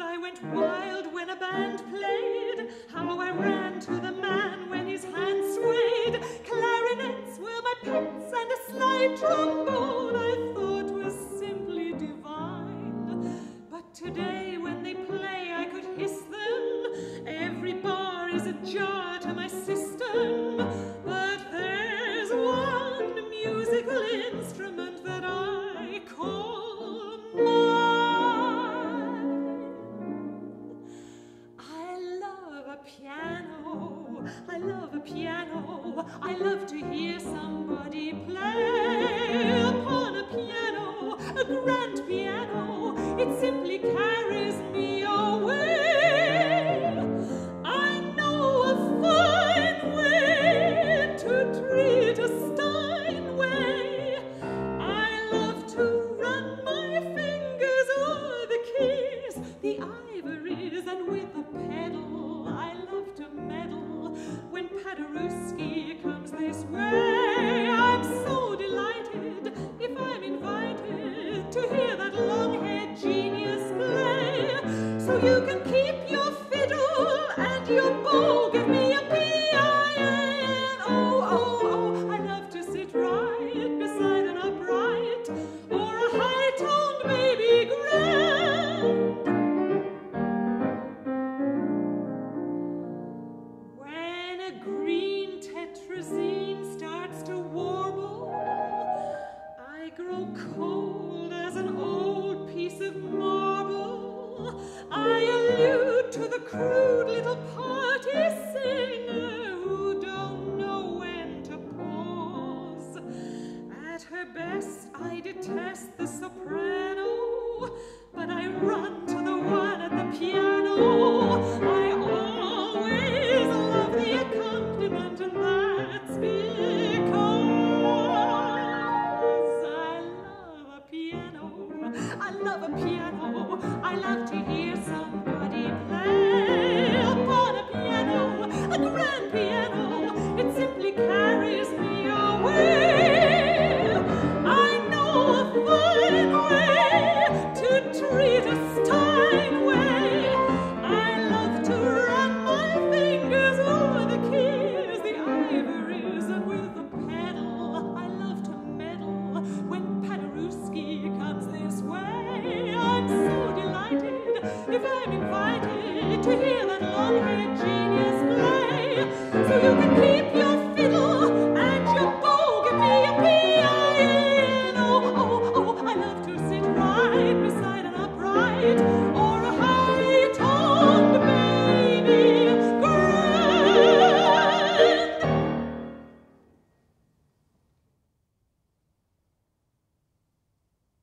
I went wild when a band played, how I ran to the man when his hand swayed. Clarinets were my pets and a slide trombone I thought was simply divine. But today when they play I could hiss them, every bar is a jar to my sister. piano. I love a piano. I love to hear somebody play. you